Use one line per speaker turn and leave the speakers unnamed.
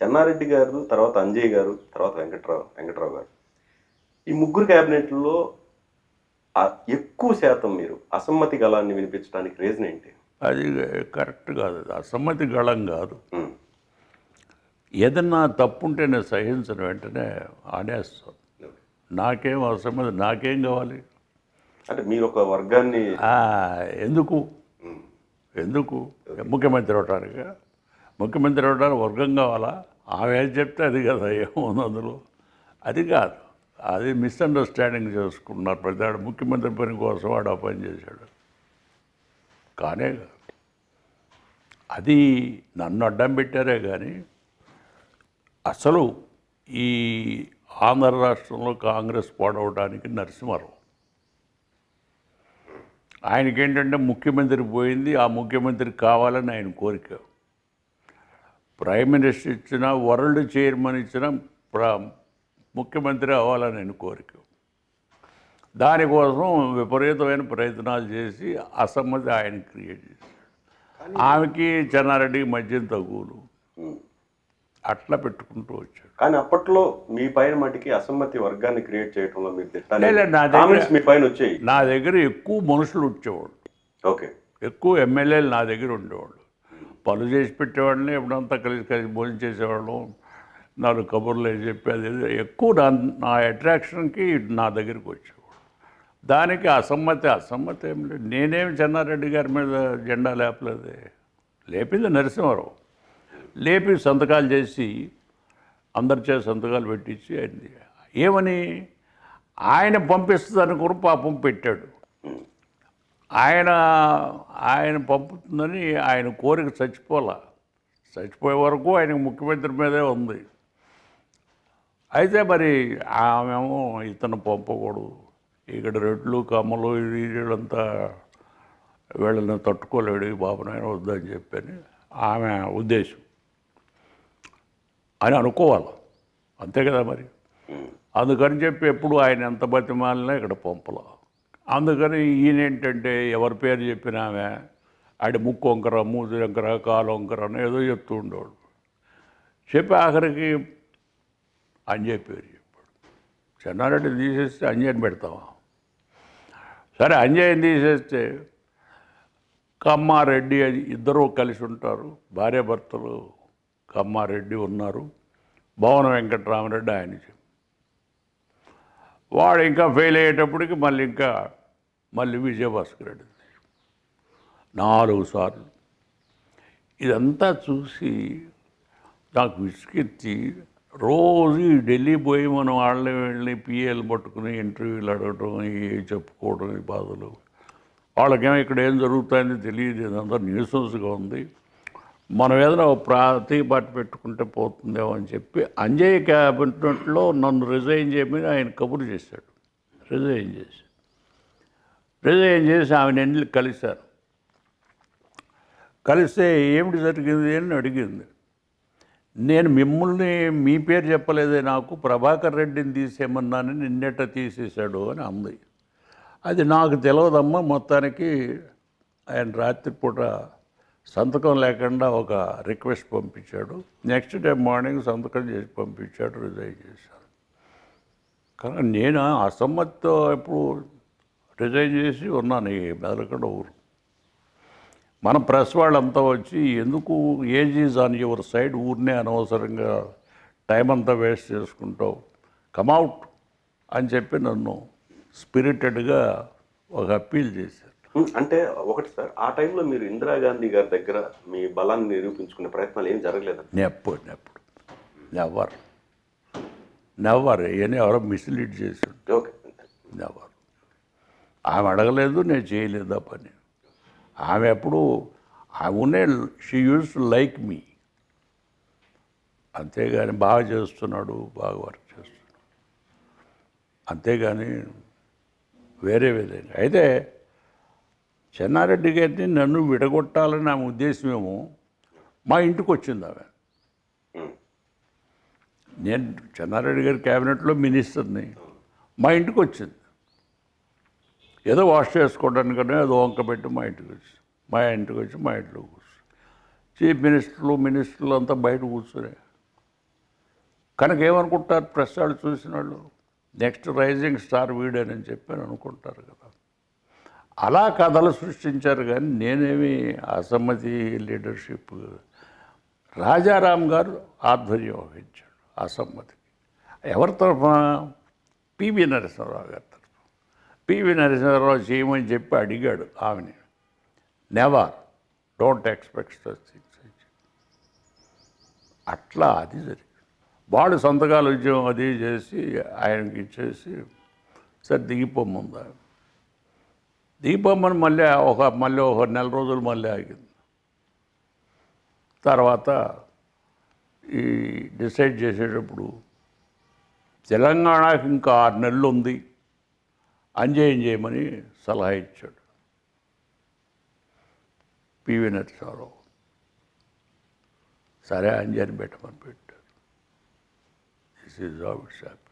చెన్నారెడ్డి గారు తర్వాత అంజయ్ గారు తర్వాత వెంకట్రావు వెంకట్రావు గారు. ఈ ముగ్గురు క్యాబినెట్లో ఎక్కువ శాతం మీరు అసమ్మతి గలాన్ని వినిపించడానికి రీజన్ ఏంటి?
అది కరెక్ట్ కాదు. అది అసమ్మతి గళం కాదు. ఏదన్నా తప్పుంటే నేను సహించను వెంటనే ఆనేస్తాను నాకేం అసమ్మతి నాకేం కావాలి?
అంటే మీరు ఒక వర్గాన్ని
ఎందుకు? ఎందుకు? ముఖ్యమంత్రి అవటానికి? ముఖ్యమంత్రి అవడానికి వర్గం కావాలా? ఆమె ఏం చెప్తే అది కదా ఏముంది అందులో? అది కాదు. అది మిస్అండర్స్టాండింగ్ చేసుకున్నారు ప్రతి ముఖ్యమంత్రి పని కోసం వాడు ఆ పని చేశాడు. కానే అది నన్ను అడ్డం పెట్టారే కానీ అసలు ఈ ఆంధ్ర రాష్ట్రంలో కాంగ్రెస్ పాడవడానికి నరసింహారావు. ఆయనకేంటంటే ముఖ్యమంత్రి పోయింది ఆ ముఖ్యమంత్రి కావాలని ఆయన కోరిక. ప్రైమ్ మినిస్టర్ ఇచ్చిన వరల్డ్ చైర్మన్ ఇచ్చిన ప్ర ముఖ్యమంత్రి అవ్వాలని ఆయన కోరిక. దానికోసం విపరీతమైన ప్రయత్నాలు చేసి అసమ్మతి ఆయన క్రియేట్ చేశాడు. ఆమెకి చెన్నారెడ్డికి మధ్య తగులు. అట్లా పెట్టుకుంటూ వచ్చాడు.
కానీ అప్పట్లో మీ పైన మటుకి అసమ్మతి వర్గాన్ని క్రియేట్ చేయడంలో మీరు మీ పైన వచ్చాయి.
నా దగ్గర ఎక్కువ మనుషులు వచ్చేవాడు
ఓకే.
ఎక్కువ ఎమ్మెల్యేలు నా దగ్గర ఉండేవాళ్ళు. పనులు చేసి పెట్టేవాడిని ఎప్పుడంతా కలిసి కలిసి భోజనం చేసేవాళ్ళం. నాలుగు కబుర్లు చెప్పి అది ఎక్కువ నా నా అట్రాక్షన్కి నా దగ్గరికి వచ్చేవాడు. దానికి అసమ్మతి అసమ్మతి ఏం లేదు. నేనేమి చెన్నారెడ్డి గారి మీద జెండా లేపలేదే. లేపింది నరసింహారావు. లేపి సంతకాలు చేసి అందరి చేసి సంతకాలు పెట్టించి అయింది. ఏమని? ఆయన పంపిస్తుందని కూడా పాపం పెట్టాడు. ఆయన ఆయన పంపుతుందని ఆయన కోరిక చచ్చిపోలా. చచ్చిపోయే వరకు ఆయన ముఖ్యమంత్రి మీదే ఉంది. అయితే మరి ఆమెమో ఇతను పంపకూడదు. ఇక్కడ రెడ్లు కమ్మలు ఇది వీళ్ళంతా వీళ్ళని తట్టుకోలేడు ఈ బాబునాయన వద్దని చెప్పని ఆమె ఉద్దేశం. అని అనుకోవాలి. అంతే కదా మరి. అందుకని చెప్పి ఎప్పుడు ఆయన ఎంత బతిమాలినా ఇక్కడ పంపల. అందుకని ఈయన ఏంటంటే ఎవరి పేరు చెప్పినామే ఆడ ఆడి ముక్కు వంకర మూతి వంకర కాలు వంకర అని ఏదో చెప్తూ ఉండేవాడు. చెప్పి ఆఖరికి అంజయ్ పేరు చెప్పాడు. చెన్నారెడ్డి తీసేస్తే అంజయ్ని పెడతావా? సరే అంజయ్ని తీసేస్తే కమ్మారెడ్డి అది ఇద్దరూ కలిసి ఉంటారు. భార్యాభర్తలు కమ్మారెడ్డి ఉన్నారు. భవన వెంకటరామరెడ్డి ఆయన చెప్పి వాడు ఇంకా ఫెయిల్ అయ్యేటప్పటికి మళ్ళీ ఇంకా మళ్ళీ విజయభాస్కర్ రెడ్డి నాలుగు సార్లు. ఇదంతా చూసి నాకు విసుకెత్తి రోజు ఢిల్లీ పోయి మనం వాళ్ళని వెళ్ళి పిఏలు పట్టుకుని ఇంటర్వ్యూలు అడగటం ఇవి చెప్పుకోవడం ఈ బాధలు. వాళ్ళకేమో ఇక్కడ ఏం జరుగుతుందో తెలియదు. ఇదంతా న్యూసెన్స్గా ఉంది. మనం ఏదైనా ఒక పెట్టుకుంటే పోతుందేమో అని చెప్పి అంజయ్ క్యాబినెట్లో నన్ను రిజైన్ చేయమని ఆయన కబురు చేశాడు. రిజైన్ ప్రజలు రిజైన్ చేసి ఆమె ఎన్ని కలిశారు. కలిస్తే ఏమిటి జరిగింది అని అడిగింది. నేను మిమ్మల్ని మీ పేరు చెప్పలేదే నాకు ప్రభాకర్ రెడ్డిని తీసేయమన్నాను నిన్నెట్ట తీసేశాడు అని అంది. అది నాకు తెలియదమ్మా మొత్తానికి ఆయన రాత్రిపూట సంతకం లేకుండా ఒక రిక్వెస్ట్ పంపించాడు. నెక్స్ట్ డే మార్నింగ్ సంతకం చేసి పంపించాడు రిజైన్ చేశాను కానీ నేను అసమ్మతితో ఎప్పుడు రిజైన్ చేసి ఉన్నాను ఈ మెదలకొండ ఊరు. మన ప్రెస్ వాళ్ళంతా వచ్చి ఎందుకు age is on your side ఊరినే అనవసరంగా టైం అంతా వేస్ట్ చేసుకుంటావు? కమౌట్ అని చెప్పి నన్ను స్పిరిటెడ్గా ఒక అప్పీల్ చేశారు.
అంటే ఒకటి సార్ ఆ టైంలో మీరు ఇందిరాగాంధీ గారి దగ్గర మీ బలాన్ని నిరూపించుకునే ప్రయత్నాలు ఏం జరగలేదండి
నెప్పుడు నెప్పుడు. నెవర్ నెవర్ ఏని ఎవరో మిస్లీడ్ చేసి నెవర్ ఆమె అడగలేదు నేను చేయలేదు ఆ పని. ఆమె ఎప్పుడు ఆమెనే షీ యూస్ లైక్ మీ అంతేగాని బాగా చేస్తున్నాడు బాగా వర్క్ చేస్తున్నాడు. అంతేగాని వేరే విధంగా. అయితే చెన్నారెడ్డి గారిని నన్ను విడగొట్టాలని ఆమె ఉద్దేశమేమో మా ఇంటికి వచ్చింది ఆమె. నేను చెన్నారెడ్డి గారి క్యాబినెట్లో మినిస్టర్ని మా ఇంటికి వచ్చింది. ఏదో వాష్ చేసుకోవడానికనే ఏదో వంక పెట్టి మా ఇంటికి వచ్చి మా ఇంటికి వచ్చి మా ఇంట్లో కూర్చో. చీఫ్ మినిస్టర్లు మినిస్టర్లు అంతా బయట కూర్చునే. కనుక ఏమనుకుంటారు? ప్రెస్ వాళ్ళు చూసిన వాళ్ళు నెక్స్ట్ రైజింగ్ స్టార్ వీడేనని చెప్పి అనుకుంటారు కదా. అలా కథలు సృష్టించారు కానీ నేనేమి అసమ్మతి లీడర్షిప్ రాజారాం గారు ఆధ్వర్యం వహించాడు అసమ్మతికి. ఎవరి తరఫున? పివి నరసింహరావు గారు పివి నరసింహారావు చేయమని చెప్పి అడిగాడు ఆమెని. నెవర్ డోంట్ ఎక్స్పెక్ట్ థింగ్స్ అట్లా అది జరిగింది. వాడు సంతకాలు ఉద్యమం అది చేసి ఆయనకి ఇచ్చేసి సరే దిగిపోమ్మందా దిగిపోమ్మని మళ్ళీ ఒక మళ్ళీ ఒక నెల రోజులు మళ్ళీ ఆగింది. తర్వాత ఈ డిసైడ్ చేసేటప్పుడు తెలంగాణకి ఇంకా ఆరు నెలలు ఉంది. అంజయం చేయమని సలహా ఇచ్చాడు. పివి నరసింహారావు. సరే అంజని పెట్టమని పెట్టారు. This is how it's